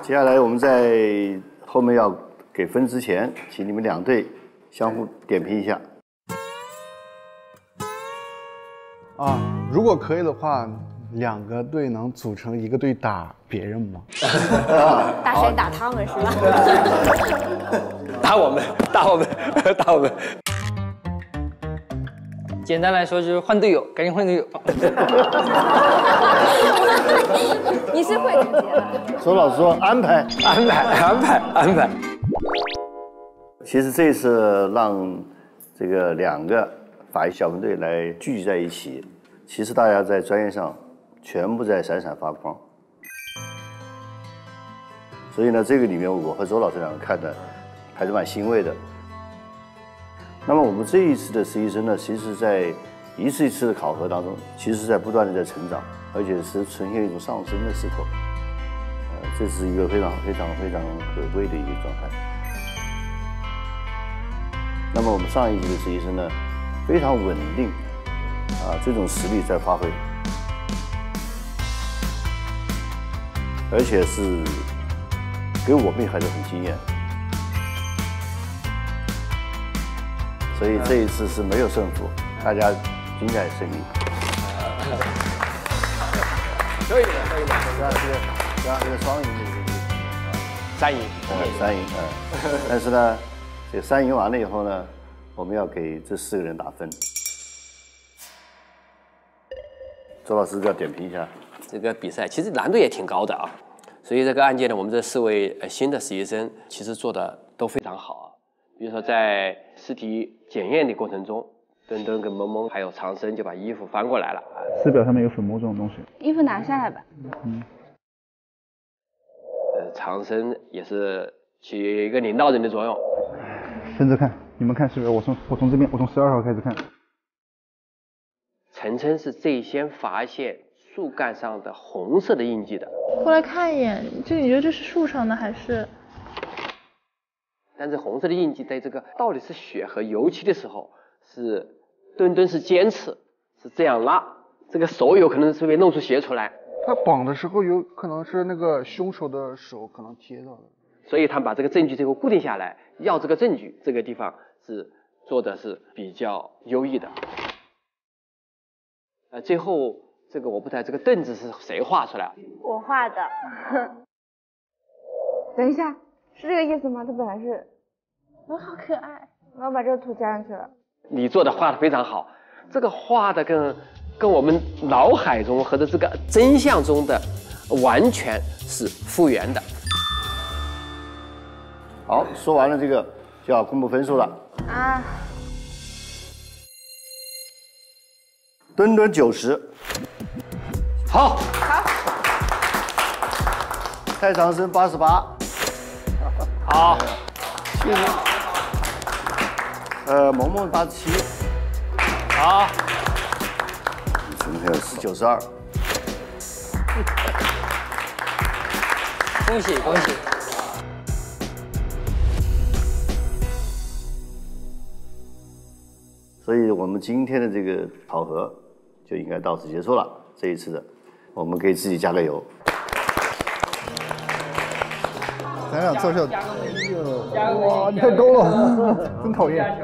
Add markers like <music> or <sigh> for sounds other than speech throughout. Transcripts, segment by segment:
接下来我们在后面要给分之前，请你们两队相互点评一下。啊，如果可以的话，两个队能组成一个队打别人吗？打谁？打他们是吧？<laughs> 打我们，打我们，<laughs> 打我们。简单来说就是换队友，赶紧换队友。<laughs> 你是会总结的。周老师说安排，安排，安排，安排。其实这次让这个两个法医小分队来聚集在一起，其实大家在专业上全部在闪闪发光。所以呢，这个里面我和周老师两个看的还是蛮欣慰的。那么我们这一次的实习生呢，其实在一次一次的考核当中，其实在不断的在成长，而且是呈现一种上升的势头。呃，这是一个非常非常非常可贵的一个状态。那么我们上一级的实习生呢，非常稳定，啊，这种实力在发挥，而且是给我们还是很惊艳。所以这一次是没有胜负，大家均在胜利。可以的，可以的。这样这个这样这个双赢的一个三赢，三赢嗯，但是呢，这三赢完了以后呢，我们要给这四个人打分。周老师要点评一下，这个比赛其实难度也挺高的啊，所以这个案件呢，我们这四位新的实习生其实做的都非常好啊。比如说在尸体检验的过程中，墩墩跟萌萌还有长生就把衣服翻过来了，尸表上面有粉末这种东西。衣服拿下来吧。嗯呃，长生也是起一个领导人的作用。分着看，你们看是不是，我从我从这边，我从十二号开始看。晨晨是最先发现树干上的红色的印记的，过来看一眼，就你觉得这是树上的还是？但是红色的印记在这个到底是血和油漆的时候，是墩墩是坚持，是这样拉，这个手有可能是被弄出血出来，他绑的时候有可能是那个凶手的手可能贴到了。所以他们把这个证据最后固定下来，要这个证据，这个地方是做的是比较优异的。呃，最后这个我不知道这个凳子是谁画出来，我画的。<laughs> 等一下，是这个意思吗？它本来是，哦，好可爱。我要把这个图加上去了。你做的画的非常好，这个画的跟跟我们脑海中和的这个真相中的完全是复原的。好，说完了这个就要公布分数了。啊，墩墩九十，好，好。太长生八十八，好，谢谢。呃，萌萌八十七，好，陈还有是九十二。恭喜恭喜！所以我们今天的这个考核就应该到此结束了。这一次的，我们给自己加个油。咱俩凑效。哇，你太高了，<laughs> 真讨厌。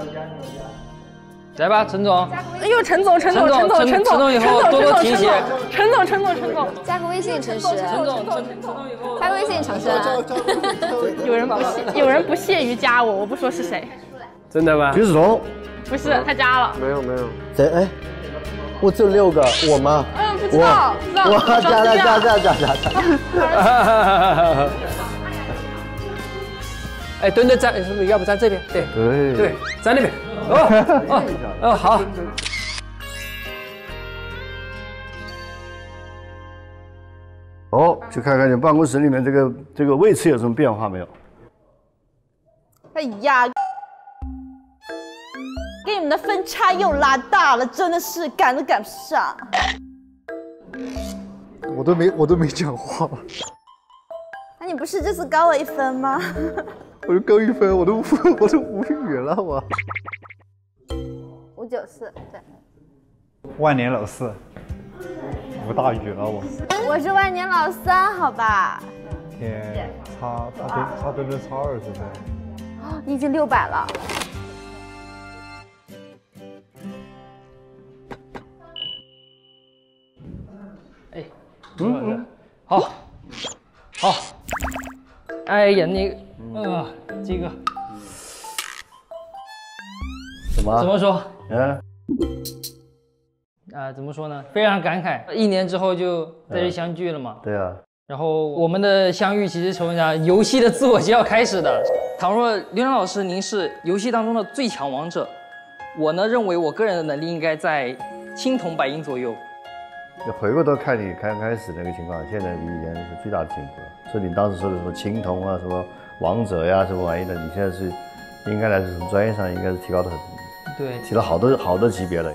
来吧，陈总，哎呦，陈总，陈总，陈总，陈总，陈总以后多多提携。陈总，陈总，陈总，加个微信，陈实。陈总，陈陈总以后加个微信，陈实。<laughs> <laughs> 有人不屑，有人不屑于加我，我不说是谁。真的吗？徐子彤，不是，他加了。没有没有。谁？哎，我只有六个，我吗？嗯，不知道，不知道。我加加加加加加加。<laughs> 哎，墩墩站，要不站这边？对对对，站那边。哦哦哦，好。哦，去看看你办公室里面这个这个位置有什么变化没有？哎呀，给你们的分差又拉大了，真的是赶都赶不上。我都没我都没讲话，那你不是这次高我一分吗？<laughs> 我就高一分，我都无 <laughs> 我都无语了我。五九四，对。万年老四，无大语了我。我是万年老三，好吧？天，差差整差整整差二十分。你已经六百了。哎，嗯嗯，好，好，哎呀，那个，呃，这个怎么？怎么说？嗯，啊、怎么说呢？非常感慨，一年之后就在这相聚了嘛。对啊，然后我们的相遇其实从啥游戏的自我介绍开始的。倘若刘洋老师您是游戏当中的最强王者，我呢认为我个人的能力应该在青铜白银左右。你回过头看你刚开始那个情况，现在比以前是巨大的进步了。所以你当时说的什么青铜啊、什么王者呀、什么玩意的，你现在是应该来说从专业上应该是提高的很，对，提了好多好多级别了。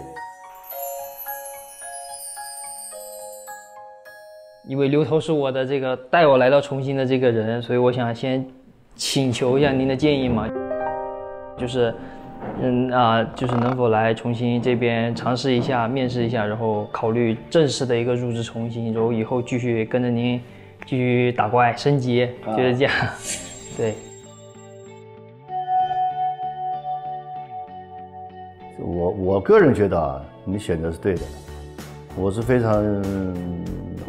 因为刘头是我的这个带我来到重庆的这个人，所以我想先请求一下您的建议嘛，就是，嗯啊、就是能否来重新这边尝试一下，面试一下，然后考虑正式的一个入职重新，然后以后继续跟着您继续打怪升级，就是这样。<laughs> 对，我我个人觉得啊，你选择是对的，我是非常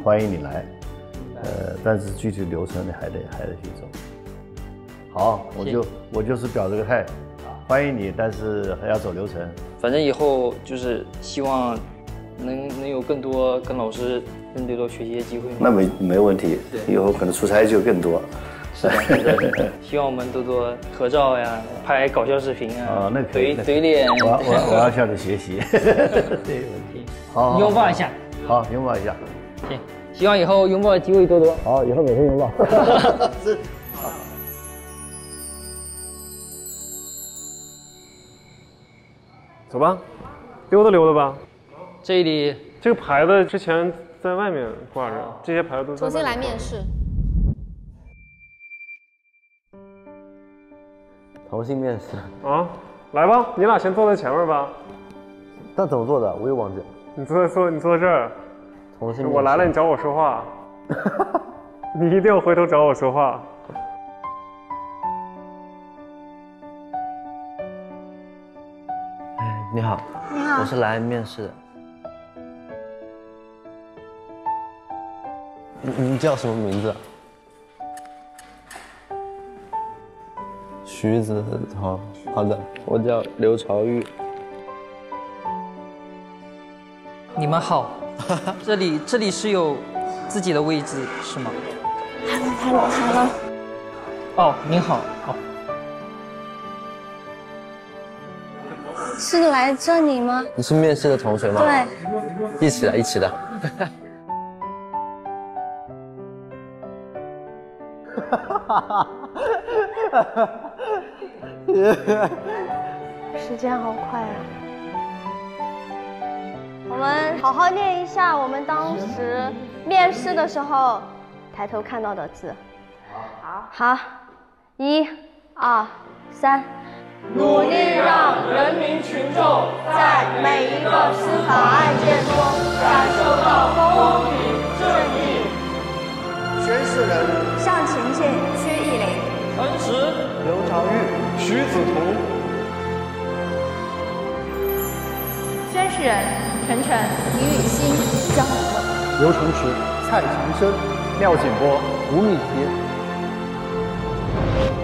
欢迎你来，呃，但是具体流程你还得还得去走。好，我就我就是表这个态，欢迎你，但是还要走流程。反正以后就是希望能能有更多跟老师跟刘头学习的机会。那没没问题，对以后可能出差就更多。是的，是的希望我们多多合照呀，拍搞笑视频啊，啊，那可以，怼脸，<laughs> 我我我要向你学习。<laughs> <laughs> 对，好，好拥抱一下，好，拥抱一下。行，希望以后拥抱的机会多多。好，以后每天拥抱。走吧，溜达溜达吧。这里这个牌子之前在外面挂着，这些牌子都在重新来面试。同性面试，啊！来吧，你俩先坐在前面吧。但怎么坐的我又忘记了。你坐在坐，你坐在这儿。我来了，你找我说话。<laughs> 你一定要回头找我说话。好，你好我是来面试的。你你叫什么名字啊？徐子涛。好的，我叫刘朝玉。你们好，这里这里是有自己的位置是吗？太楼下了。哦，您好，哦，是来这里吗？你是面试的同学吗？对，一起的，一起的。哈哈哈时间好快啊！我们好好念一下我们当时面试的时候抬头看到的字。好，好，一、二、三。努力让人民群众在每一个司法案件中感受到公平正义。宣誓人：向晴晴、薛艺林、陈实。刘长玉、徐子彤。宣誓人：陈晨、李雨欣、江宏。刘成池、蔡长生、廖景波、吴敏琪。